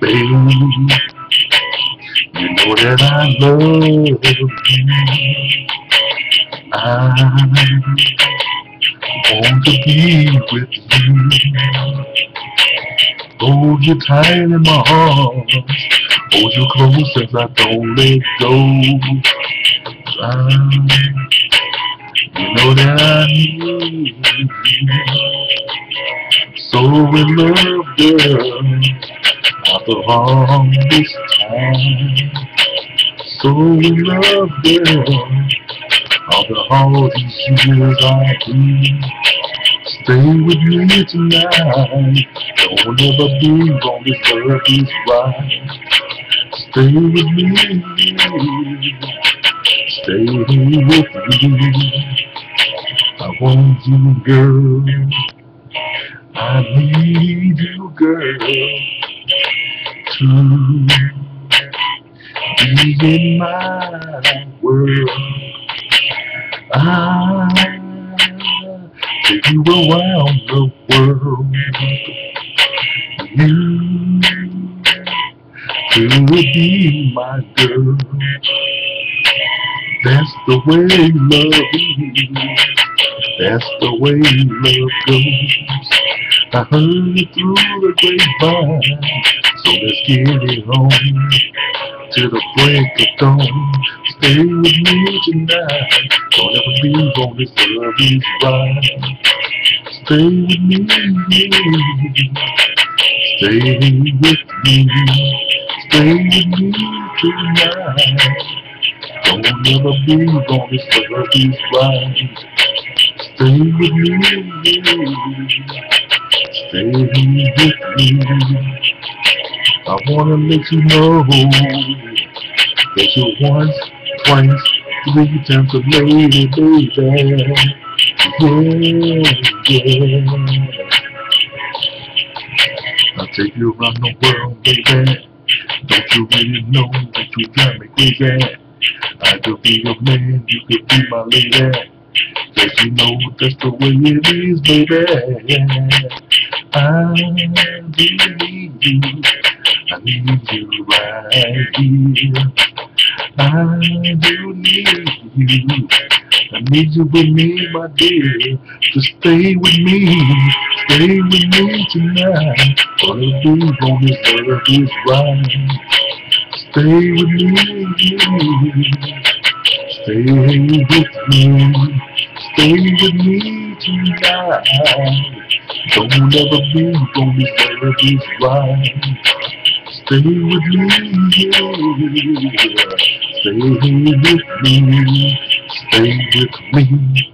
Baby, you know that I love you. I want to be with you. Hold you tight in my arms. Hold you close as I don't let go. I, you know that I need you. So in love, girl after all this time. So in love, girl, after all these years I've been. Stay with me tonight. Don't ever be wrong if love is right. Stay with me. Stay with me. I want you, girl. I need you, girl to be in my world. I take you around the world. You could be my girl. That's the way love is. That's the way love goes. I heard it through the grapevine. So let's get it on to the break of dawn. Stay with me tonight. Don't ever leave on this love is right. Stay with me. Stay with me. Stay with me tonight. Don't ever leave on this love is right. Stay with me. Stay with me. I wanna let you know that you're once, twice, three times a lady, baby. Yeah, yeah. Take you around the world, baby. Don't you really know that you drive me crazy? I could be your man, you could be my lady. Cause you know that's the way it is, baby. I believe you. I need you right here. I do need you. I need you with me, my dear. To stay with me, stay with me tonight. I do on this earth is right. Stay with me. Stay with me. Stay with me tonight. Don't ever be on this earth is right. Stay with me, Stay with me. Stay with me.